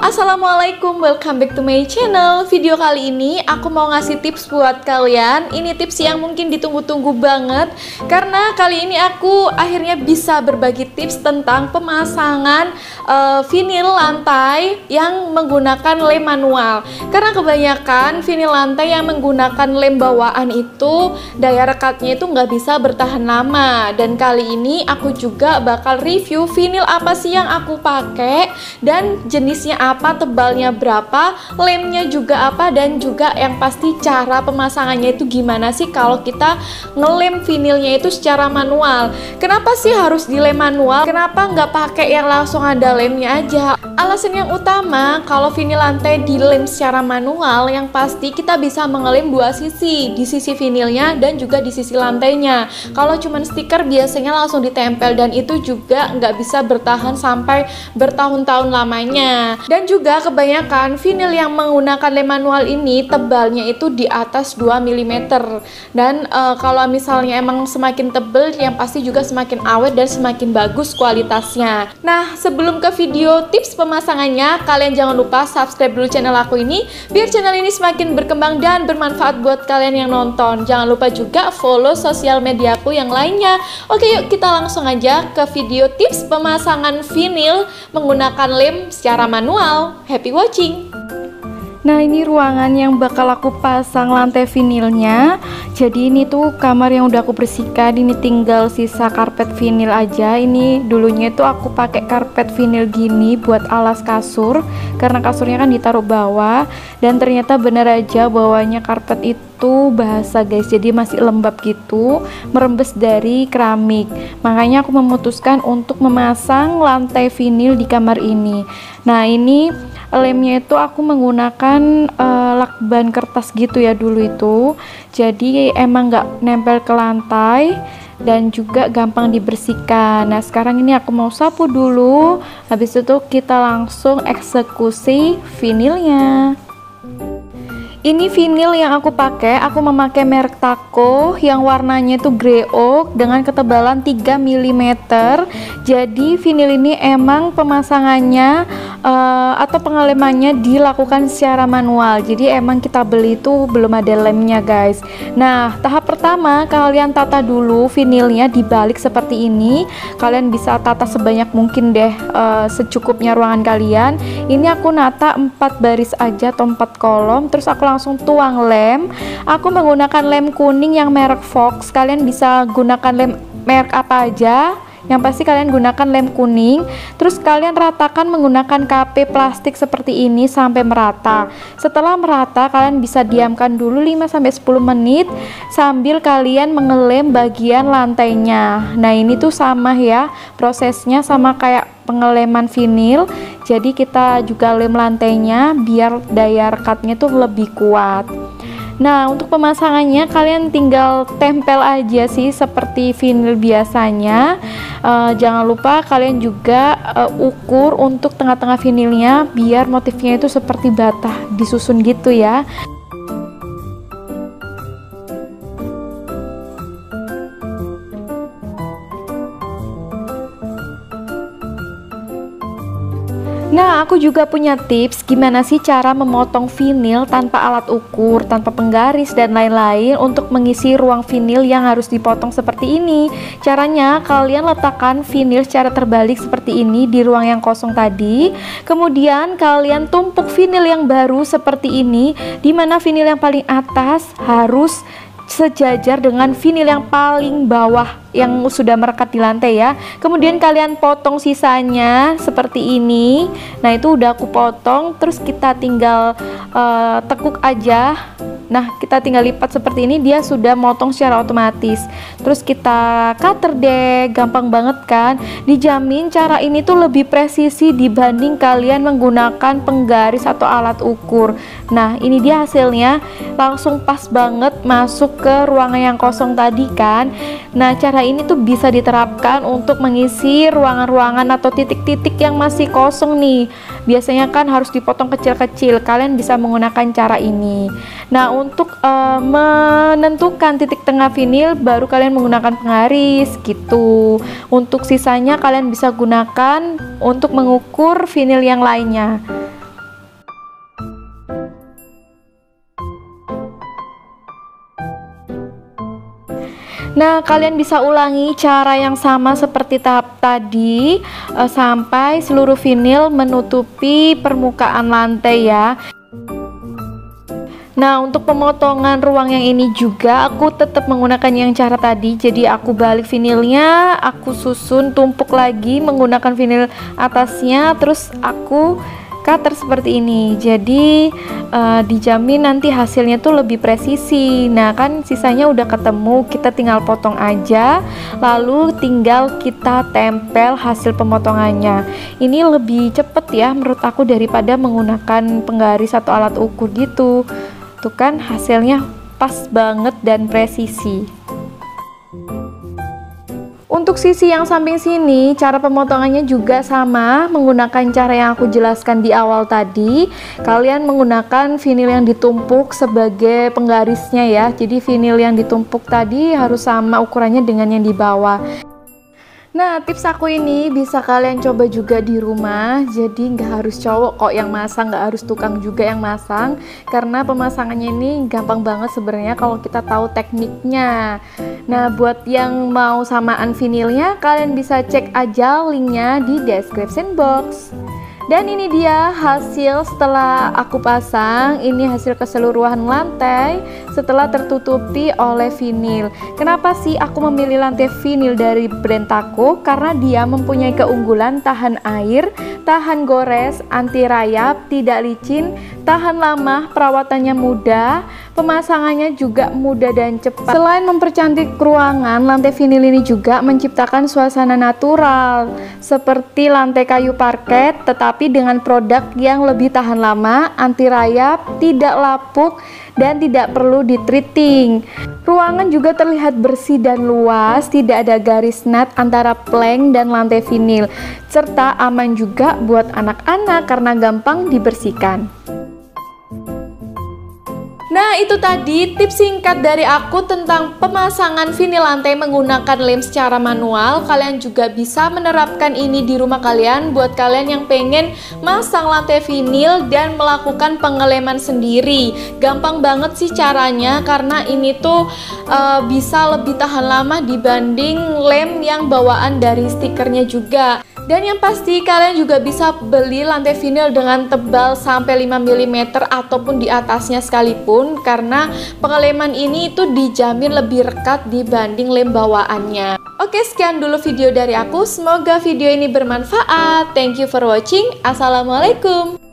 Assalamualaikum, welcome back to my channel. Video kali ini aku mau ngasih tips buat kalian. Ini tips yang mungkin ditunggu-tunggu banget Karena kali ini aku akhirnya bisa berbagi tips tentang pemasangan uh, vinil lantai yang menggunakan lem manual. Karena kebanyakan vinil lantai yang menggunakan lem bawaan itu Daya rekatnya itu nggak bisa bertahan lama. Dan kali ini aku juga bakal review vinil apa sih yang aku pakai Dan jenisnya apa apa, tebalnya berapa, lemnya juga apa, dan juga yang pasti cara pemasangannya itu gimana sih kalau kita ngelem vinilnya itu secara manual. Kenapa sih harus dilem manual? Kenapa nggak pakai yang langsung ada lemnya aja? Alasan yang utama kalau vinil lantai dilem secara manual yang pasti kita bisa mengelem dua sisi, di sisi vinilnya dan juga di sisi lantainya. Kalau cuma stiker biasanya langsung ditempel dan itu juga nggak bisa bertahan sampai bertahun-tahun lamanya. Dan juga kebanyakan vinil yang menggunakan lem manual ini tebalnya itu di atas 2 mm dan e, kalau misalnya emang semakin tebel yang pasti juga semakin awet dan semakin bagus kualitasnya. Nah sebelum ke video tips pemasangannya kalian jangan lupa subscribe dulu channel aku ini biar channel ini semakin berkembang dan bermanfaat buat kalian yang nonton. Jangan lupa juga follow sosial mediaku yang lainnya. Oke yuk kita langsung aja ke video tips pemasangan vinil menggunakan lem secara manual Happy watching! Nah ini ruangan yang bakal aku pasang lantai vinilnya. Jadi ini tuh kamar yang udah aku bersihkan. Ini tinggal sisa karpet vinil aja. Ini dulunya tuh aku pakai karpet vinil gini buat alas kasur Karena kasurnya kan ditaruh bawah. Dan ternyata bener aja bawahnya karpet itu bahasa guys. Jadi masih lembab gitu Merembes dari keramik. Makanya aku memutuskan untuk memasang lantai vinil di kamar ini. Nah ini lemnya itu aku menggunakan uh, lakban kertas gitu ya dulu itu. Jadi emang nggak nempel ke lantai dan juga gampang dibersihkan. Nah sekarang ini aku mau sapu dulu. Habis itu kita langsung eksekusi vinilnya. Ini vinil yang aku pakai, aku memakai merek Taco yang warnanya itu grey oak dengan ketebalan 3 mm. Jadi vinil ini emang pemasangannya uh, atau pengelemannya dilakukan secara manual. Jadi emang kita beli itu belum ada lemnya, guys. Nah, tahap pertama kalian tata dulu vinilnya dibalik seperti ini. Kalian bisa tata sebanyak mungkin deh uh, secukupnya ruangan kalian. Ini aku nata 4 baris aja atau 4 kolom, terus aku langsung tuang lem aku menggunakan lem kuning yang merek Fox kalian bisa gunakan lem merek apa aja yang pasti kalian gunakan lem kuning. Terus kalian ratakan menggunakan KP plastik seperti ini sampai merata. Setelah merata kalian bisa diamkan dulu 5-10 menit sambil kalian mengelem bagian lantainya. Nah ini tuh sama ya prosesnya sama kayak pengeleman vinil. Jadi kita juga lem lantainya biar daya rekatnya tuh lebih kuat Nah, untuk pemasangannya kalian tinggal tempel aja sih seperti vinil biasanya. Uh, jangan lupa kalian juga uh, ukur untuk tengah-tengah vinilnya biar motifnya itu seperti bata disusun gitu ya. Nah, aku juga punya tips gimana sih cara memotong vinil tanpa alat ukur, tanpa penggaris dan lain-lain untuk mengisi ruang vinil yang harus dipotong seperti ini. Caranya, kalian letakkan vinil secara terbalik seperti ini di ruang yang kosong tadi. Kemudian, kalian tumpuk vinil yang baru seperti ini, di mana vinil yang paling atas harus sejajar dengan vinil yang paling bawah yang sudah merekat di lantai ya. Kemudian kalian potong sisanya seperti ini. Nah itu udah aku potong terus kita tinggal uh, tekuk aja Nah, kita tinggal lipat seperti ini dia sudah motong secara otomatis. Terus kita cutter deh, gampang banget kan? Dijamin cara ini tuh lebih presisi dibanding kalian menggunakan penggaris atau alat ukur. Nah, ini dia hasilnya. Langsung pas banget masuk ke ruangan yang kosong tadi kan. Nah, cara ini tuh bisa diterapkan untuk mengisi ruangan-ruangan atau titik-titik yang masih kosong nih. Biasanya kan harus dipotong kecil-kecil. Kalian bisa menggunakan cara ini. Nah, untuk uh, menentukan titik tengah vinil baru kalian menggunakan penggaris gitu. Untuk sisanya kalian bisa gunakan untuk mengukur vinil yang lainnya. Nah, kalian bisa ulangi cara yang sama seperti tahap tadi uh, sampai seluruh vinil menutupi permukaan lantai ya. Nah, untuk pemotongan ruang yang ini juga aku tetap menggunakan yang cara tadi. Jadi aku balik vinilnya, aku susun tumpuk lagi menggunakan vinil atasnya, terus aku cutter seperti ini. Jadi uh, dijamin nanti hasilnya tuh lebih presisi. Nah kan sisanya udah ketemu kita tinggal potong aja lalu tinggal kita tempel hasil pemotongannya. Ini lebih cepet ya menurut aku daripada menggunakan penggaris atau alat ukur gitu. Tuh kan hasilnya pas banget dan presisi untuk sisi yang samping sini, cara pemotongannya juga sama, menggunakan cara yang aku jelaskan di awal tadi. Kalian menggunakan vinil yang ditumpuk sebagai penggarisnya ya. Jadi vinil yang ditumpuk tadi harus sama ukurannya dengan yang di bawah. Nah, tips aku ini bisa kalian coba juga di rumah. Jadi nggak harus cowok kok yang masang, nggak harus tukang juga yang masang. Karena pemasangannya ini gampang banget sebenarnya kalau kita tahu tekniknya. Nah, buat yang mau samaan vinilnya, kalian bisa cek aja linknya di description box. Dan ini dia hasil setelah aku pasang. Ini hasil keseluruhan lantai setelah tertutupi oleh vinil. Kenapa sih aku memilih lantai vinil dari brand Taco? Karena dia mempunyai keunggulan tahan air, tahan gores, anti rayap, tidak licin, tahan lama, perawatannya mudah, pemasangannya juga mudah dan cepat. Selain mempercantik ruangan, lantai vinil ini juga menciptakan suasana natural seperti lantai kayu parket tetapi dengan produk yang lebih tahan lama, anti rayap, tidak lapuk, dan tidak perlu ditreating. Ruangan juga terlihat bersih dan luas, tidak ada garis nat antara plank dan lantai vinil, serta aman juga buat anak-anak karena gampang dibersihkan. Nah itu tadi tips singkat dari aku tentang pemasangan vinil lantai menggunakan lem secara manual. Kalian juga bisa menerapkan ini di rumah kalian buat kalian yang pengen masang lantai vinil dan melakukan pengeleman sendiri. Gampang banget sih caranya karena ini tuh uh, bisa lebih tahan lama dibanding lem yang bawaan dari stikernya juga dan yang pasti kalian juga bisa beli lantai vinil dengan tebal sampai 5 mm ataupun di atasnya sekalipun karena pengeleman ini itu dijamin lebih rekat dibanding lem bawaannya. Oke sekian dulu video dari aku, semoga video ini bermanfaat. Thank you for watching. Assalamualaikum.